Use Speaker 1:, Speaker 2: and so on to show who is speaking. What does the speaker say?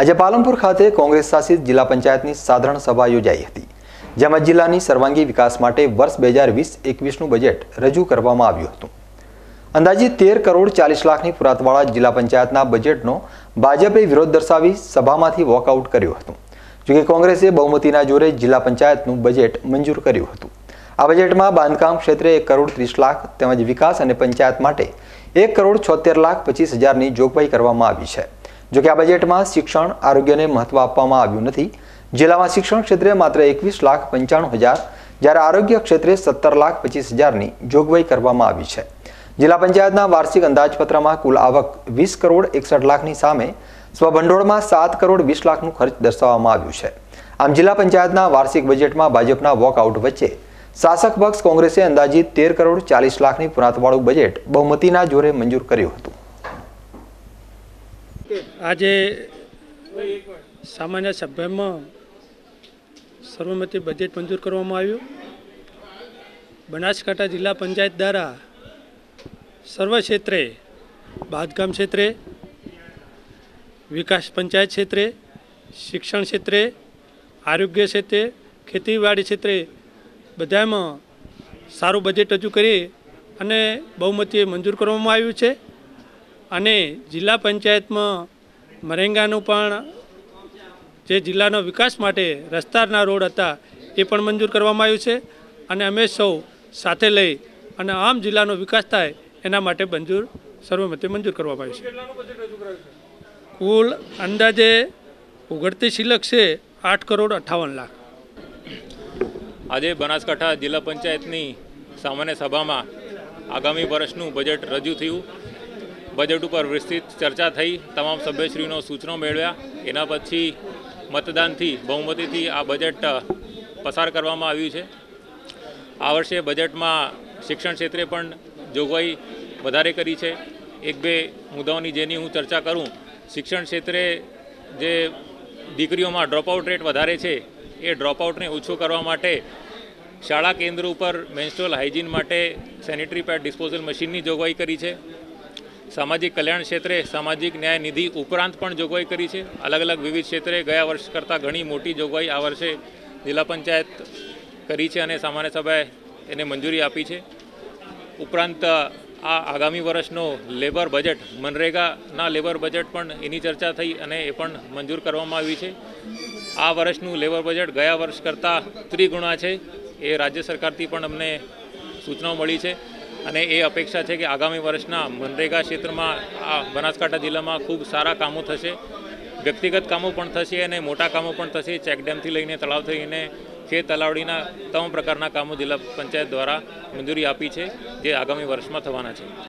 Speaker 1: આજે પાલનપુર ખાતે કોંગ્રેસ શાસિત જિલ્લા પંચાયતની સાધારણ સભા યોજાઈ હતી, જેમાં જિલ્લાની સર્વાંગી વિકાસ માટે વર્ષ બે હજાર વીસ એકવીસનું બજેટ રજૂ કરવામાં આવ્યું હતું. અંદાજિત તેર કરોડ ચાલીસ લાખની પુરાતવાળા જિલ્લા પંચાયતના બજેટનો ભાજપે વિરોધ દર્શાવી સભામાંથી વોકઆઉટ કર્યું હતું, જોકે કોંગ્રેસે બહુમતીના જોરે જિલ્લા પંચાયતનું બજેટ મંજૂર કર્યું હતું. આ બજેટમાં બાંધકામ ક્ષેત્રે એક કરોડ ત્રીસ લાખ તેમજ વિકાસ અને પંચાયત માટે એક કરોડ છોતેર લાખ પચીસ હજારની જોગવાઈ કરવામાં આવી છે. જોકે આ બજેટમાં શિક્ષણ, આરોગ્યને મહત્વ આપવામાં આવ્યું નથી. જિલ્લામાં શિક્ષણ ક્ષેત્રે માત્ર એકવીસ લાખ પંચાણું હજાર, જ્યારે આરોગ્ય ક્ષેત્રે સત્તર લાખ પચીસ હજારની જોગવાઈ કરવામાં આવી છે. જિલ્લા પંચાયતના વાર્ષિક અંદાજપત્રમાં કુલ આવક વીસ કરોડ એકસઠ લાખની સામે સ્વભંડોળમાં સાત કરોડ વીસ લાખનું ખર્ચ દર્શાવવામાં આવ્યું છે. આમ જિલ્લા પંચાયતના વાર્ષિક બજેટમાં ભાજપના વોકઆઉટ વચ્ચે શાસક પક્ષ કોંગ્રેસે અંદાજિત તેર કરોડ ચાલીસ લાખની પુરાતવાળું બજેટ બહુમતીના જોરે મંજૂર કર્યું હતું.
Speaker 2: આજે સામાન્ય સભ્યમાં સર્વમતી બજેટ મંજૂર કરવામાં આવ્યું. બનાસકાંઠા જિલ્લા પંચાયત દ્વારા સર્વ ક્ષેત્રે, બાંધકામ ક્ષેત્રે, વિકાસ પંચાયત ક્ષેત્રે, શિક્ષણ ક્ષેત્રે, આરોગ્ય ક્ષેત્રે, ખેતીવાડી ક્ષેત્રે બધામાં સારું બજેટ રજૂ કરી અને બહુમતીએ મંજૂર કરવામાં આવ્યું છે. અને જિલ્લા પંચાયતમાં મરેંગાનું પણ જે જિલ્લાનો વિકાસ માટે રસ્તાના રોડ હતા એ પણ મંજૂર કરવામાં આવ્યું છે અને અમે સૌ સાથે લઈ અને આમ જિલ્લાનો વિકાસ થાય એના માટે મંજૂર સર્વમતે મંજૂર કરવામાં આવ્યું છે. કુલ અંદાજે ઉઘડતી શિલક છે આઠ કરોડ અઠ્ઠાવન લાખ.
Speaker 3: આજે બનાસકાંઠા જિલ્લા પંચાયતની સામાન્ય સભામાં આગામી વર્ષનું બજેટ રજૂ થયું. બજેટ ઉપર વિસ્તૃત ચર્ચા થઈ. તમામ સભ્યશ્રીનો સૂચનો મેળવ્યા. એના પછી મતદાનથી, બહુમતીથી આ બજેટ પસાર કરવામાં આવ્યું છે. આ વર્ષે બજેટમાં શિક્ષણ ક્ષેત્રે પણ જોગવાઈ વધારે કરી છે. એક બે મુદ્દાઓની જેની હું ચર્ચા કરું. શિક્ષણ ક્ષેત્રે જે દીકરીઓમાં ડ્રોપઆઉટ રેટ વધારે છે, એ ડ્રોપઆઉટને ઓછું કરવા માટે શાળા કેન્દ્ર ઉપર મેન્સ્ટ્રુઅલ હાઇજીન માટે સેનિટરી પેડ ડિસ્પોઝલ મશીનની જોગવાઈ કરી છે. સામાજિક કલ્યાણ ક્ષેત્રે સામાજિક ન્યાય નિધિ ઉપરાંત પણ જોગવાઈ કરી છે. અલગ અલગ વિવિધ ક્ષેત્રે ગયા વર્ષ કરતાં ઘણી મોટી જોગવાઈ આ વર્ષે જિલ્લા પંચાયત કરી છે અને સામાન્ય સભાએ એને મંજૂરી આપી છે. ઉપરાંત આ આગામી વર્ષનો લેબર બજેટ, મનરેગાના લેબર બજેટ પણ એની ચર્ચા થઈ અને એ પણ મંજૂર કરવામાં આવી છે. આ વર્ષનું લેબર બજેટ ગયા વર્ષ કરતાં ત્રિગુણા છે. એ રાજ્ય સરકારથી પણ અમને સૂચનાઓ મળી છે. અને એ અપેક્ષા છે કે આગામી વર્ષના મનરેગા ક્ષેત્રમાં આ બનાસકાંઠા જિલ્લામાં ખૂબ સારા કામો થશે, વ્યક્તિગત કામો પણ થશે અને મોટા કામો પણ થશે. ચેકડેમથી લઈને તળાવ થઈને ખેત તલાવડીના તમામ પ્રકારના કામો જિલ્લા પંચાયત દ્વારા મંજૂરી આપી છે, જે આગામી વર્ષમાં થવાના છે.